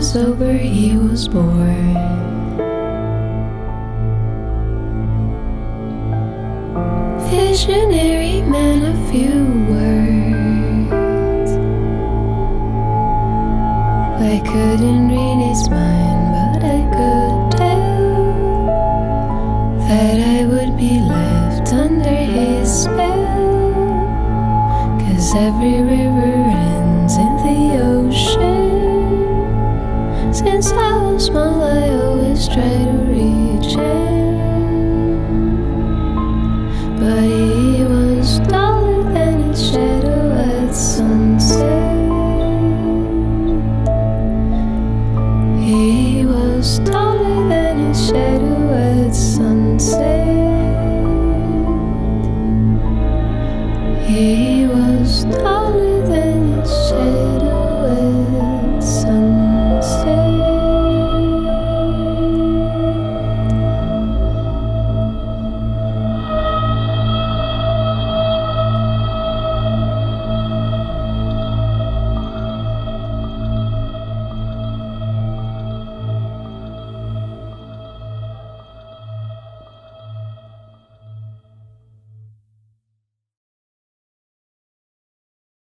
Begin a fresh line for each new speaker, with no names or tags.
sober he was born. Visionary man of few words. I couldn't read his mind, but I could tell that I would be left under his spell. Cause every river ends in the ocean inside a small. I always try to reach it. But he was taller than his shadow at sunset. He was taller than his shadow at sunset. He